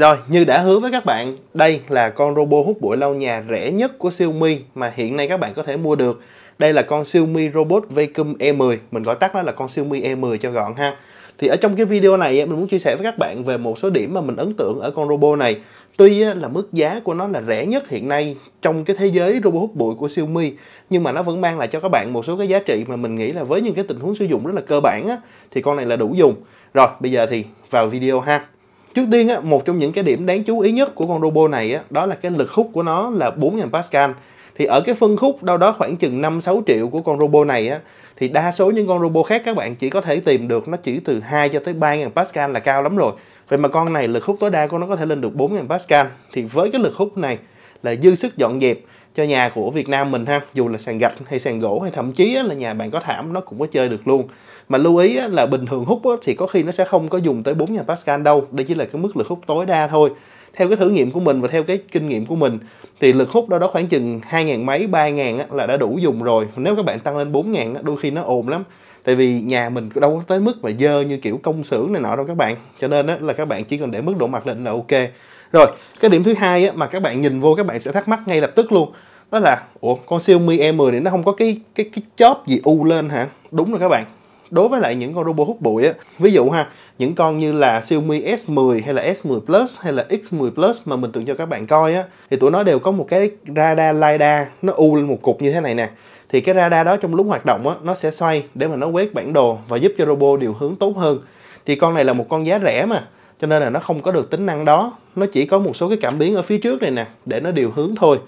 Rồi, như đã hứa với các bạn, đây là con robot hút bụi lau nhà rẻ nhất của Xiaomi mà hiện nay các bạn có thể mua được. Đây là con Xiaomi Robot Vacuum E10, mình gọi tắt nó là con Xiaomi E10 cho gọn ha. Thì ở trong cái video này mình muốn chia sẻ với các bạn về một số điểm mà mình ấn tượng ở con robot này. Tuy là mức giá của nó là rẻ nhất hiện nay trong cái thế giới robot hút bụi của Xiaomi nhưng mà nó vẫn mang lại cho các bạn một số cái giá trị mà mình nghĩ là với những cái tình huống sử dụng rất là cơ bản á, thì con này là đủ dùng. Rồi, bây giờ thì vào video ha. Trước tiên á, một trong những cái điểm đáng chú ý nhất của con robot này á, đó là cái lực hút của nó là 4.000 Pascal. Thì ở cái phân khúc đâu đó khoảng chừng 5-6 triệu của con robot này á, thì đa số những con robot khác các bạn chỉ có thể tìm được nó chỉ từ 2 cho tới 3.000 Pascal là cao lắm rồi. Vậy mà con này lực hút tối đa của nó có thể lên được 4.000 Pascal. Thì với cái lực hút này là dư sức dọn dẹp cho nhà của Việt Nam mình ha, dù là sàn gạch hay sàn gỗ hay thậm chí là nhà bạn có thảm nó cũng có chơi được luôn mà lưu ý là bình thường hút thì có khi nó sẽ không có dùng tới 4.000 Pascal đâu. Đây chỉ là cái mức lực hút tối đa thôi. Theo cái thử nghiệm của mình và theo cái kinh nghiệm của mình, thì lực hút đó đó khoảng chừng 2.000 mấy 3.000 là đã đủ dùng rồi. Nếu các bạn tăng lên 4.000 đôi khi nó ồn lắm. Tại vì nhà mình đâu có tới mức mà dơ như kiểu công xưởng này nọ đâu các bạn. Cho nên là các bạn chỉ cần để mức độ mặt định là ok. Rồi, cái điểm thứ hai mà các bạn nhìn vô các bạn sẽ thắc mắc ngay lập tức luôn. Đó là, ủa, con Xiaomi E10 này nó không có cái cái cái chóp gì u lên hả? Đúng rồi các bạn đối với lại những con robot hút bụi á, ví dụ ha, những con như là Xiaomi S10 hay là S10 Plus hay là X10 Plus mà mình tưởng cho các bạn coi á, thì tụi nó đều có một cái radar lidar nó u lên một cục như thế này nè. Thì cái radar đó trong lúc hoạt động á, nó sẽ xoay để mà nó quét bản đồ và giúp cho robot điều hướng tốt hơn. Thì con này là một con giá rẻ mà, cho nên là nó không có được tính năng đó. Nó chỉ có một số cái cảm biến ở phía trước này nè, để nó điều hướng thôi.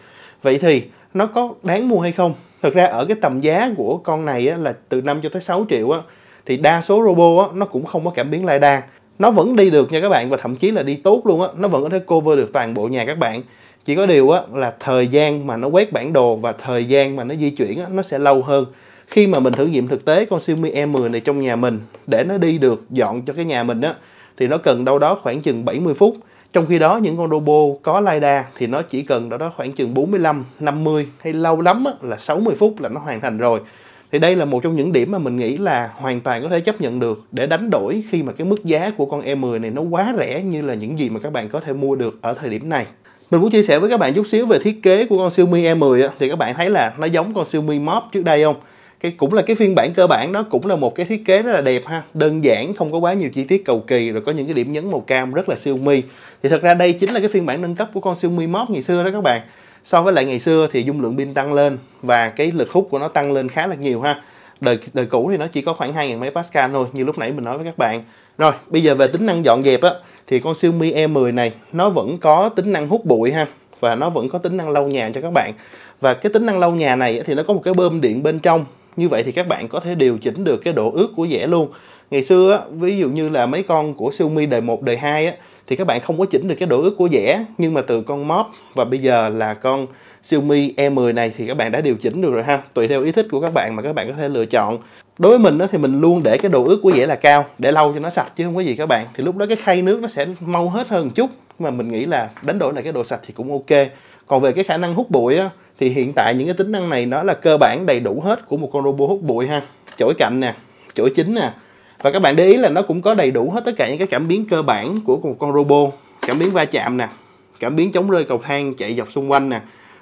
Vậy thì nó có đáng mua hay không? Thực ra ở cái tầm giá của con này á, là từ 5 cho tới 6 triệu á, thì đa số robot á, nó cũng không có cảm biến lidar. Nó vẫn đi được nha các bạn và thậm chí là đi tốt luôn á nó vẫn có thể cover được toàn bộ nhà các bạn. Chỉ có điều á là thời gian mà nó quét bản đồ và thời gian mà nó di chuyển á, nó sẽ lâu hơn. Khi mà mình thử nghiệm thực tế con Xiaomi E10 này trong nhà mình để nó đi được dọn cho cái nhà mình á thì nó cần đâu đó khoảng chừng 70 phút trong khi đó những con robot có LiDAR thì nó chỉ cần đó đó khoảng chừng 45, 50 hay lâu lắm là 60 phút là nó hoàn thành rồi. Thì đây là một trong những điểm mà mình nghĩ là hoàn toàn có thể chấp nhận được để đánh đổi khi mà cái mức giá của con E10 này nó quá rẻ như là những gì mà các bạn có thể mua được ở thời điểm này. Mình muốn chia sẻ với các bạn chút xíu về thiết kế của con Xiaomi E10 thì các bạn thấy là nó giống con Xiaomi Mob trước đây không? Cái, cũng là cái phiên bản cơ bản đó, cũng là một cái thiết kế rất là đẹp ha. Đơn giản, không có quá nhiều chi tiết cầu kỳ, rồi có những cái điểm nhấn màu cam rất là Xiaomi thì thật ra đây chính là cái phiên bản nâng cấp của con Xiaomi móc ngày xưa đó các bạn. So với lại ngày xưa thì dung lượng pin tăng lên và cái lực hút của nó tăng lên khá là nhiều ha. Đời đời cũ thì nó chỉ có khoảng 2.000 mấy Pascal thôi, như lúc nãy mình nói với các bạn. Rồi, bây giờ về tính năng dọn dẹp á, thì con Xiaomi E10 này, nó vẫn có tính năng hút bụi ha, và nó vẫn có tính năng lau nhà cho các bạn. Và cái tính năng lau nhà này thì nó có một cái bơm điện bên trong như vậy thì các bạn có thể điều chỉnh được cái độ ướt của dẻ luôn. Ngày xưa á, ví dụ như là mấy con của Xiaomi đời 1 đời 2 á thì các bạn không có chỉnh được cái độ ướt của dẻ nhưng mà từ con mop và bây giờ là con Xiaomi E10 này thì các bạn đã điều chỉnh được rồi ha. Tùy theo ý thích của các bạn mà các bạn có thể lựa chọn. Đối với mình đó, thì mình luôn để cái độ ướt của dẻ là cao để lâu cho nó sạch chứ không có gì các bạn. Thì lúc đó cái khay nước nó sẽ mau hết hơn một chút. Mà mình nghĩ là đánh đổi lại cái độ sạch thì cũng ok. Còn về cái khả năng hút bụi á thì hiện tại những cái tính năng này nó là cơ bản đầy đủ hết của một con robot hút bụi ha. Chổi cạnh nè, chổi chính nè. Và các bạn để ý là nó cũng có đầy đủ hết tất cả những cái cảm biến cơ bản của một con robot. Cảm biến va chạm nè, cảm biến chống rơi cầu thang chạy dọc xung quanh nè.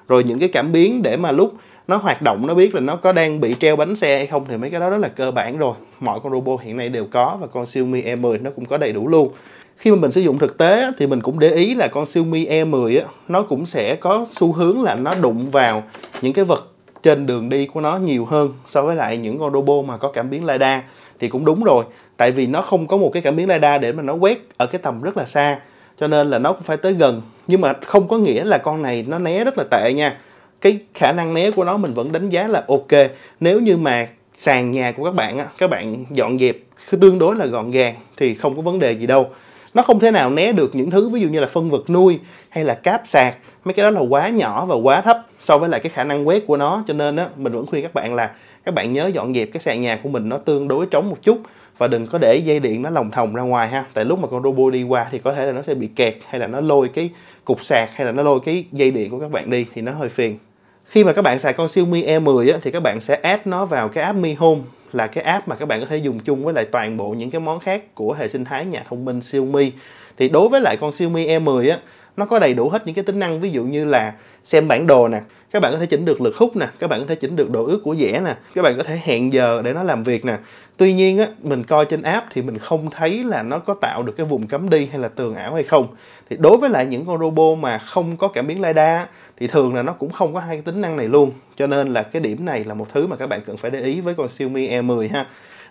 Rồi những cái cảm biến để mà lúc nó hoạt động, nó biết là nó có đang bị treo bánh xe hay không thì mấy cái đó rất là cơ bản rồi. Mọi con robot hiện nay đều có và con Xiaomi E10 nó cũng có đầy đủ luôn khi mà mình sử dụng thực tế thì mình cũng để ý là con Xiaomi E10 nó cũng sẽ có xu hướng là nó đụng vào những cái vật trên đường đi của nó nhiều hơn so với lại những con robot mà có cảm biến lidar. Thì cũng đúng rồi, tại vì nó không có một cái cảm biến lidar để mà nó quét ở cái tầm rất là xa, cho nên là nó cũng phải tới gần. Nhưng mà không có nghĩa là con này nó né rất là tệ nha. Cái khả năng né của nó mình vẫn đánh giá là ok. Nếu như mà sàn nhà của các bạn á, các bạn dọn dẹp tương đối là gọn gàng thì không có vấn đề gì đâu nó không thể nào né được những thứ ví dụ như là phân vật nuôi hay là cáp sạc. Mấy cái đó là quá nhỏ và quá thấp so với lại cái khả năng quét của nó. Cho nên á mình vẫn khuyên các bạn là các bạn nhớ dọn dẹp cái sàn nhà của mình nó tương đối trống một chút và đừng có để dây điện nó lồng thòng ra ngoài ha. Tại lúc mà con robot đi qua thì có thể là nó sẽ bị kẹt hay là nó lôi cái cục sạc hay là nó lôi cái dây điện của các bạn đi thì nó hơi phiền. Khi mà các bạn xài con Xiaomi E10 á, thì các bạn sẽ add nó vào cái app Mi Home là cái app mà các bạn có thể dùng chung với lại toàn bộ những cái món khác của hệ sinh thái nhà thông minh Xiaomi. Thì đối với lại con Xiaomi E10 á, nó có đầy đủ hết những cái tính năng. Ví dụ như là xem bản đồ nè, các bạn có thể chỉnh được lực hút nè, các bạn có thể chỉnh được độ ướt của dẻ nè, các bạn có thể hẹn giờ để nó làm việc nè. Tuy nhiên á, mình coi trên app thì mình không thấy là nó có tạo được cái vùng cấm đi hay là tường ảo hay không. Thì đối với lại những con robot mà không có cảm biến lidar thì thường là nó cũng không có hai cái tính năng này luôn. Cho nên là cái điểm này là một thứ mà các bạn cần phải để ý với con Xiaomi E10 ha.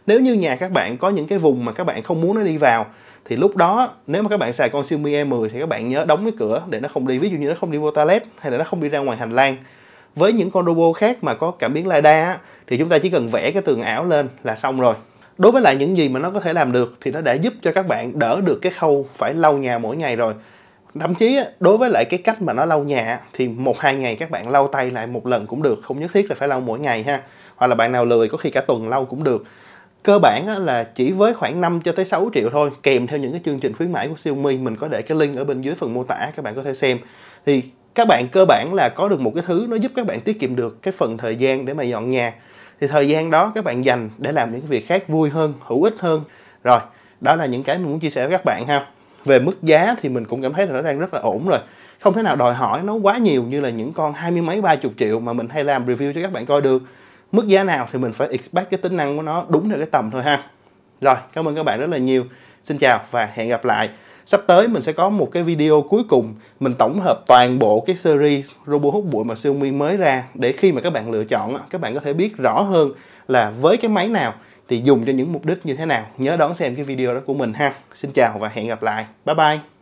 Nếu như nhà các bạn có những cái vùng mà các bạn không muốn nó đi vào, thì lúc đó nếu mà các bạn xài con Xiaomi E10 thì các bạn nhớ đóng cái cửa để nó không đi. Ví dụ như nó không đi vô toilet hay là nó không đi ra ngoài hành lang. Với những con robot khác mà có cảm biến lidar thì chúng ta chỉ cần vẽ cái tường ảo lên là xong rồi. Đối với lại những gì mà nó có thể làm được thì nó đã giúp cho các bạn đỡ được cái khâu phải lau nhà mỗi ngày rồi thậm chí đối với lại cái cách mà nó lau nhà thì một, hai ngày các bạn lau tay lại một lần cũng được, không nhất thiết là phải lau mỗi ngày ha. Hoặc là bạn nào lười, có khi cả tuần lau cũng được. Cơ bản là chỉ với khoảng 5 cho tới 6 triệu thôi, kèm theo những cái chương trình khuyến mãi của Xiaomi, mình có để cái link ở bên dưới phần mô tả, các bạn có thể xem. Thì các bạn cơ bản là có được một cái thứ nó giúp các bạn tiết kiệm được cái phần thời gian để mà dọn nhà. Thì thời gian đó các bạn dành để làm những việc khác vui hơn, hữu ích hơn. Rồi, đó là những cái mình muốn chia sẻ với các bạn ha về mức giá thì mình cũng cảm thấy là nó đang rất là ổn rồi. Không thể nào đòi hỏi nó quá nhiều như là những con hai mươi mấy, ba chục triệu mà mình hay làm review cho các bạn coi được. Mức giá nào thì mình phải expect cái tính năng của nó đúng theo cái tầm thôi ha. Rồi, cảm ơn các bạn rất là nhiều. Xin chào và hẹn gặp lại. Sắp tới mình sẽ có một cái video cuối cùng. Mình tổng hợp toàn bộ cái series robot hút bụi mà Xiaomi mới ra để khi mà các bạn lựa chọn các bạn có thể biết rõ hơn là với cái máy nào thì dùng cho những mục đích như thế nào? Nhớ đón xem cái video đó của mình ha. Xin chào và hẹn gặp lại. Bye bye.